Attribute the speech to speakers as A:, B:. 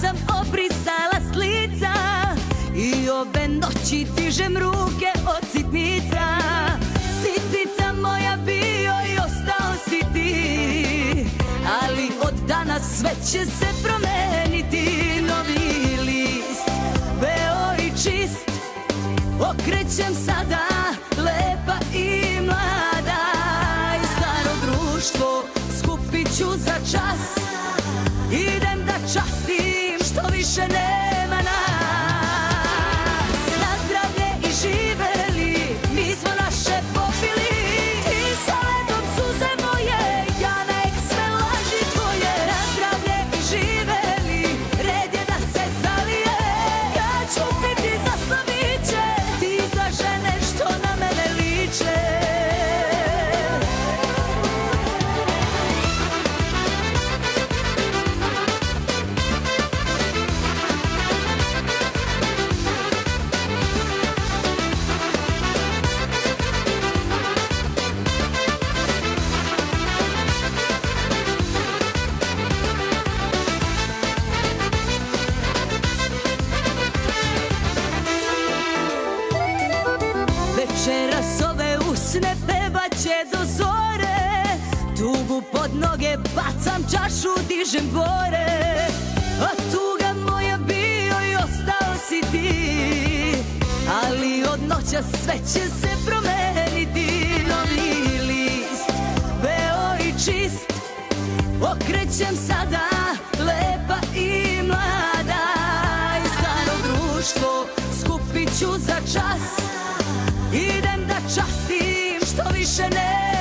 A: sam obrisala s lica I ove noći dižem ruke od sitnica. Sitnica moja bio i ostao si ti Ali od danas sve će se promeniti. Novi list, beo i čist Okrećem sada što Večeras ove usne pevat će do zore. Tugu pod noge bacam čašu dižem gore. A tuga moja bio i ostao si ti. Ali od noća sve će se promeniti. Novi list, veo i čist Okrećem sada, častim što više ne